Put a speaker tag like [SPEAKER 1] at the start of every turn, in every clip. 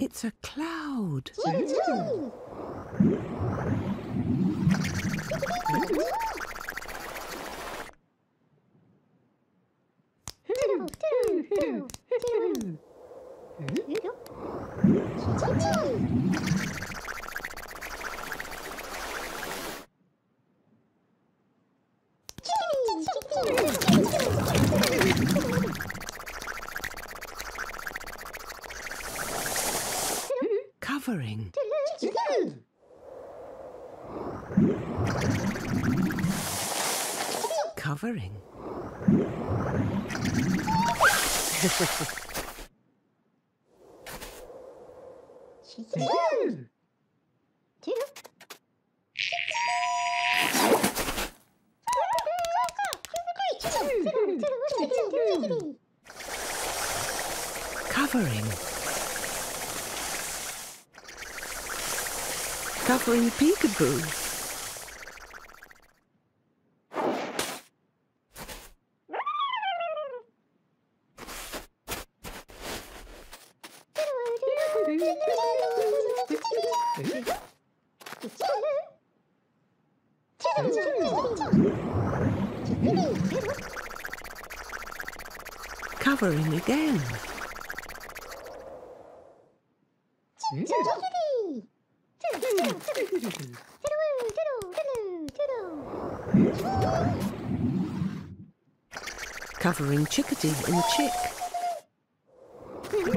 [SPEAKER 1] It's a cloud. Covering. Covering. Covering peekaboo. Chickadee and chick.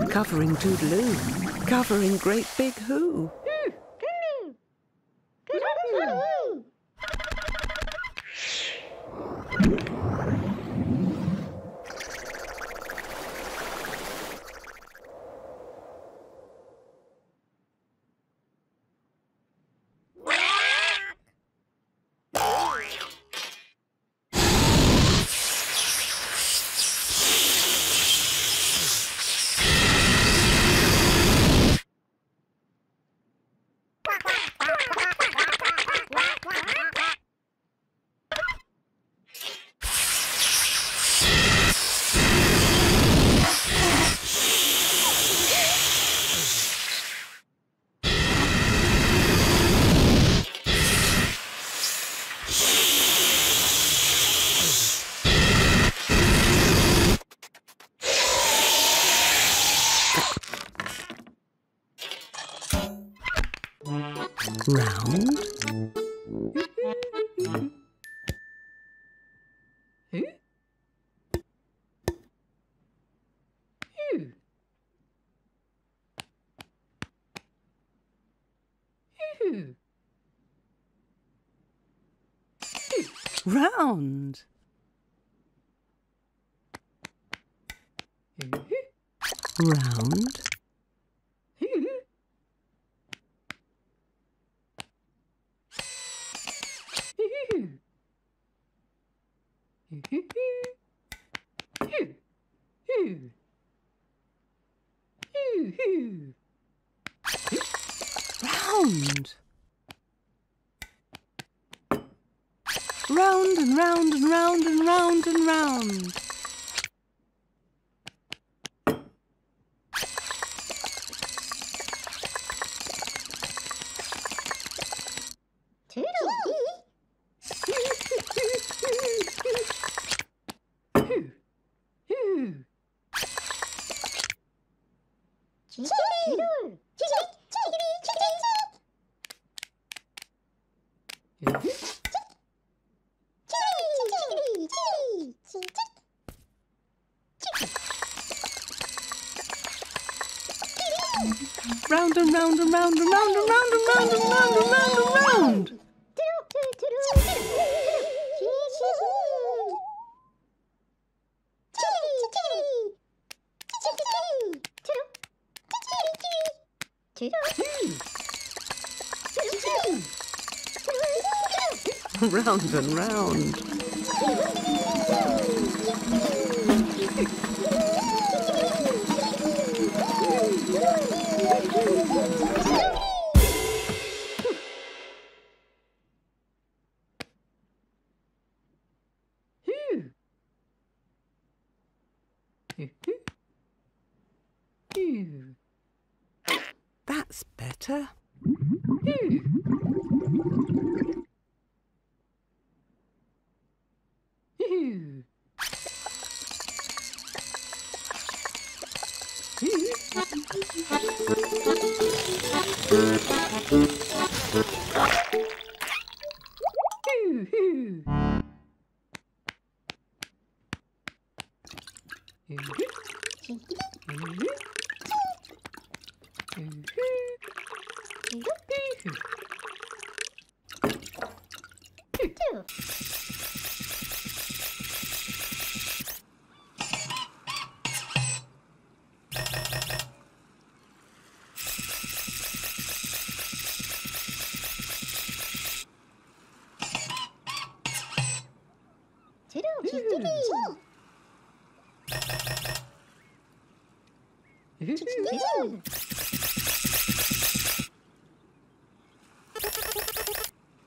[SPEAKER 1] Covering Toodloo. Covering great big who. Round. Round. Round and round and round and round and round and round and round and round and round. Round and round. That's better. Hmm.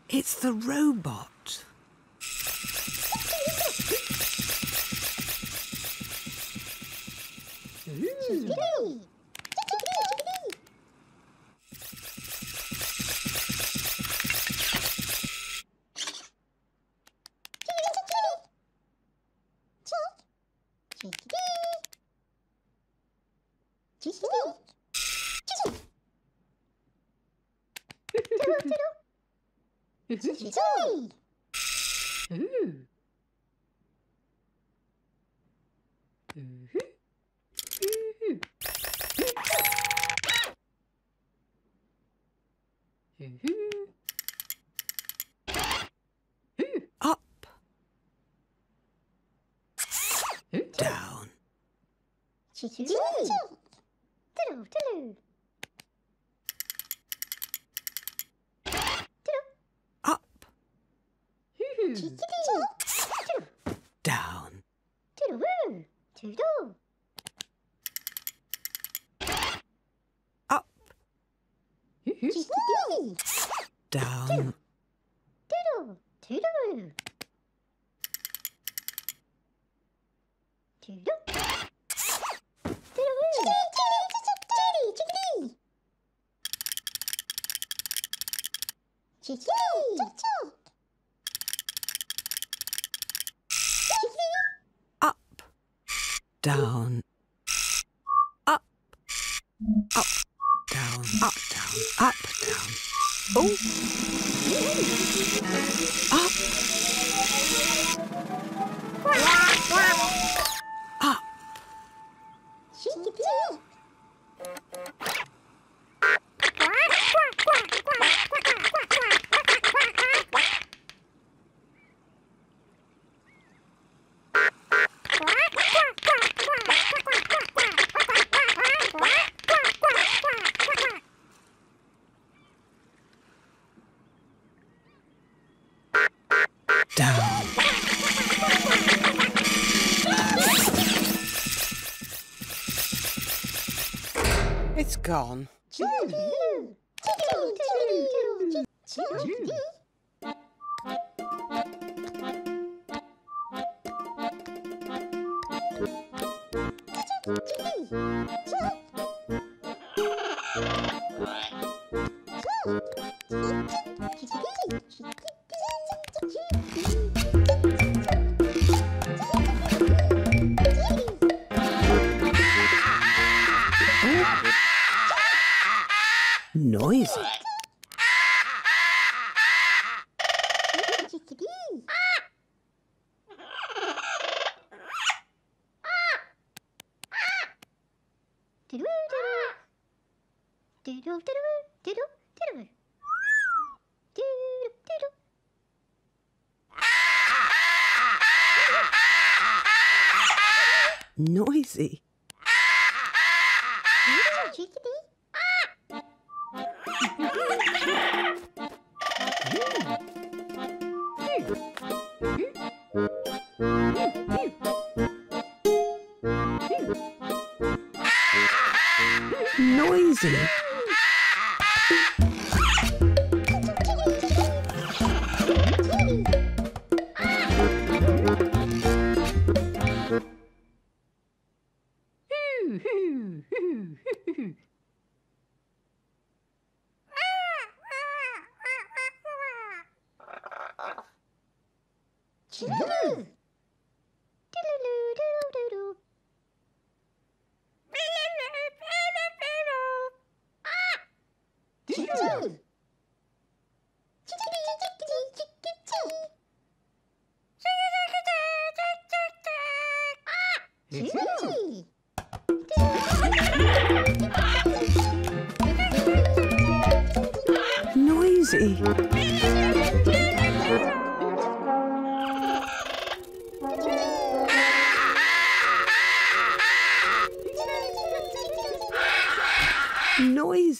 [SPEAKER 1] It's the robot. Up. Down. Gone.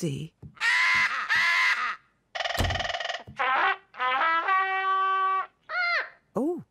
[SPEAKER 1] Noisy. Oh.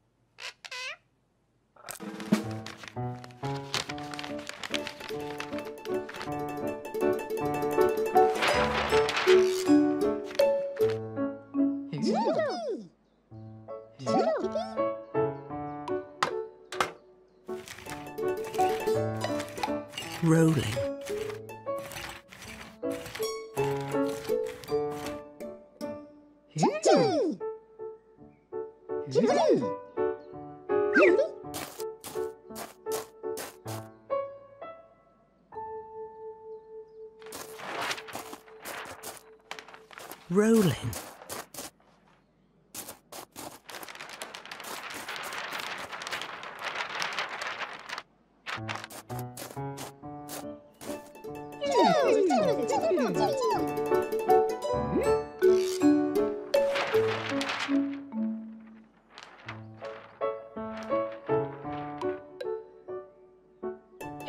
[SPEAKER 1] Rolling.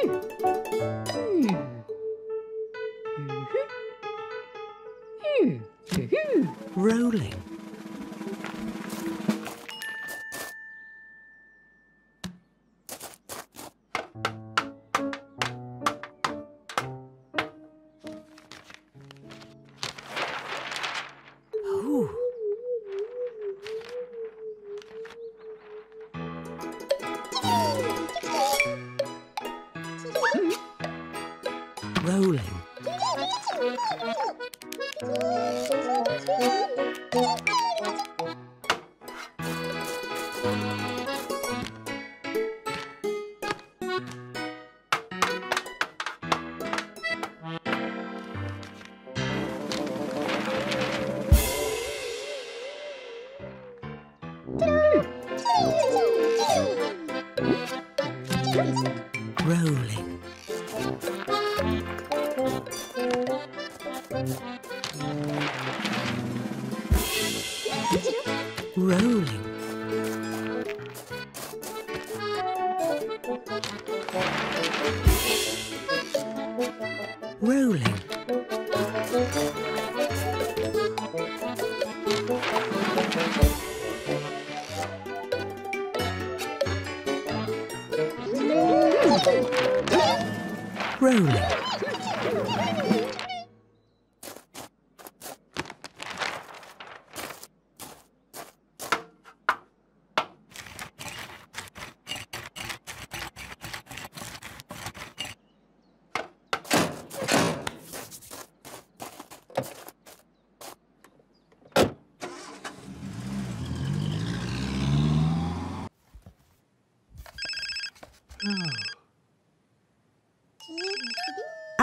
[SPEAKER 1] Rolling. Oh.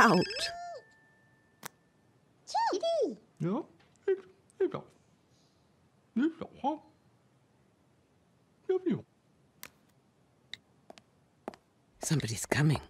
[SPEAKER 1] Out.
[SPEAKER 2] Ja, det, det är bra. Det är. Ja, ja.
[SPEAKER 1] Somebody's coming.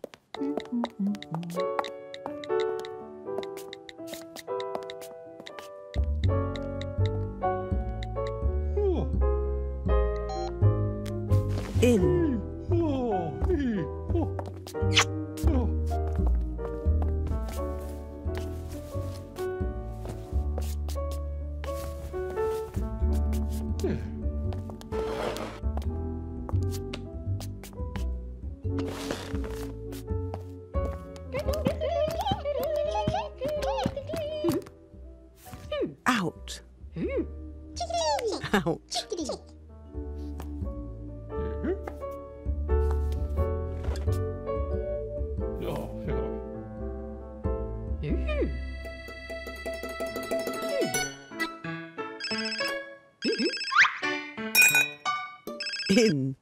[SPEAKER 1] In.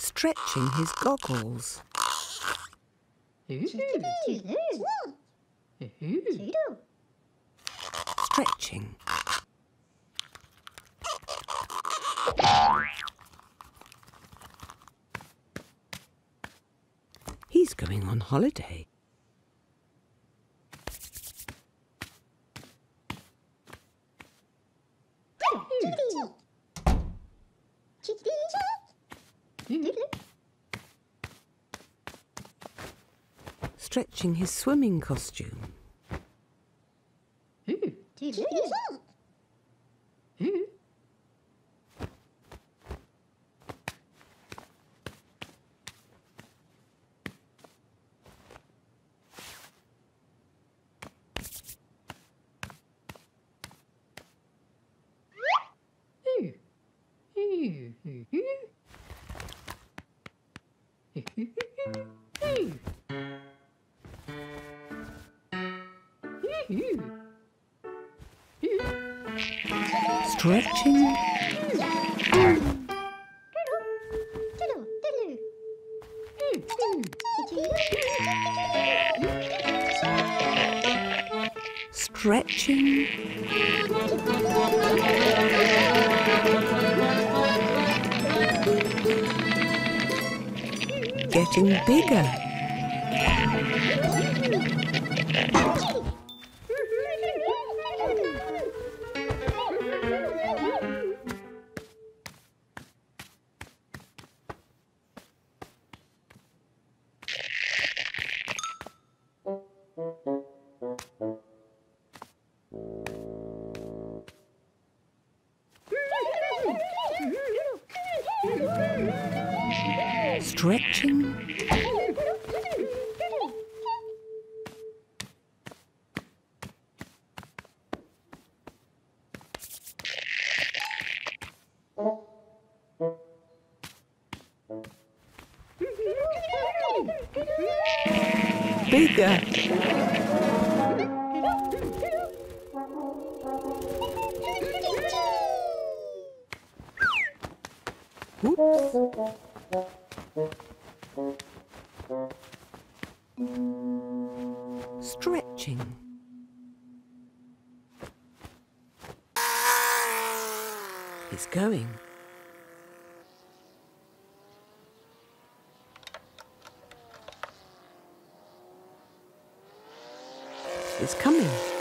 [SPEAKER 2] Stretching his goggles. Stretching. He's going on holiday. Stretching his swimming costume. Stretching. Stretching. Getting bigger. Stretching. It's coming.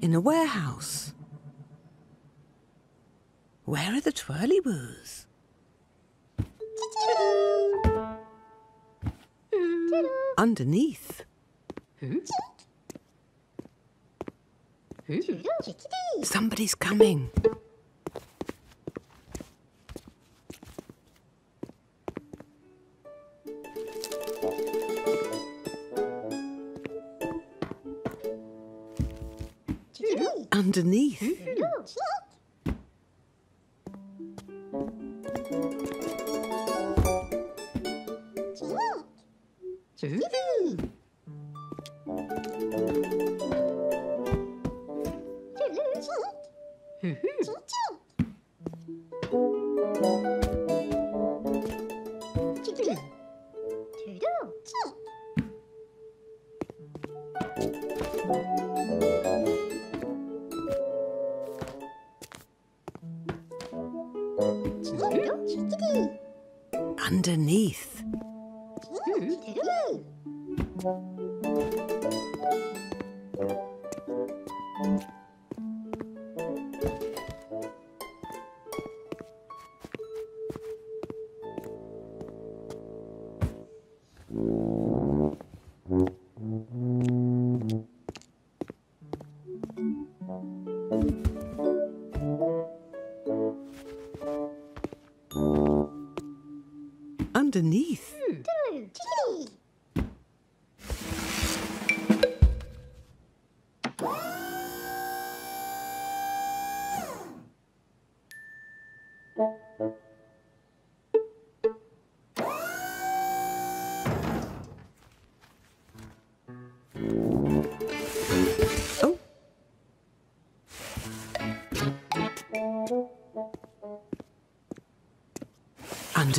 [SPEAKER 1] In a warehouse. Where are the twirlywoos? Underneath. Somebody's coming. Underneath. Hmm. Underneath.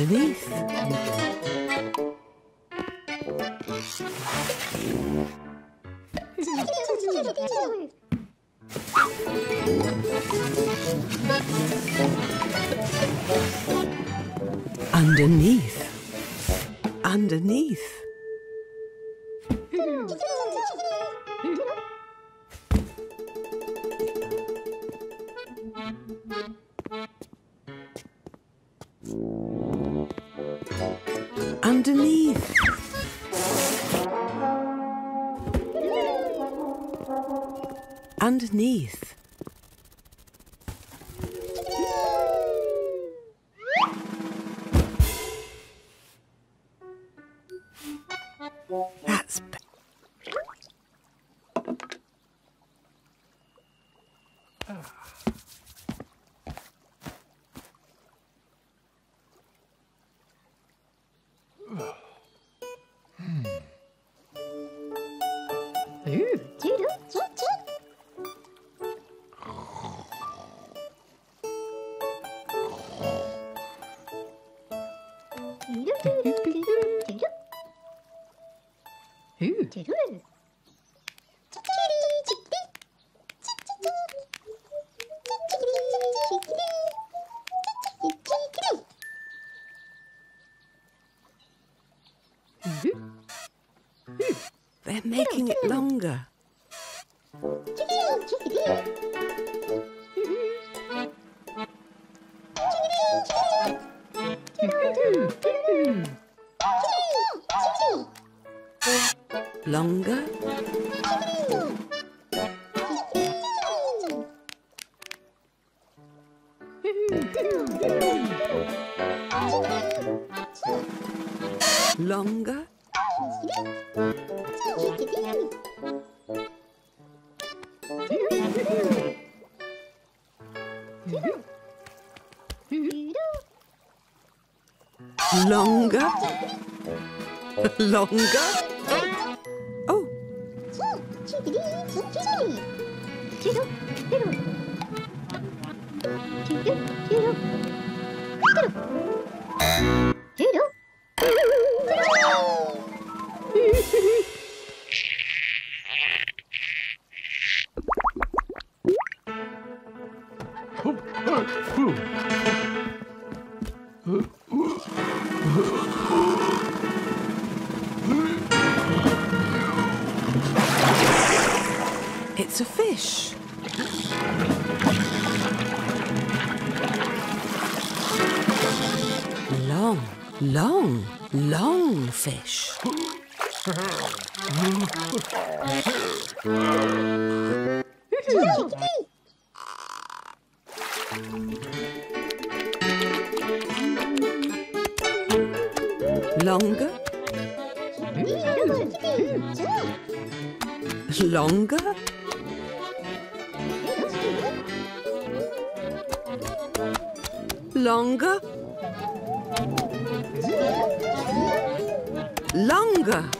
[SPEAKER 1] Underneath. Underneath. Underneath. Underneath. That's be- They're Longer. Longer. Longer, longer, longer,
[SPEAKER 2] longer.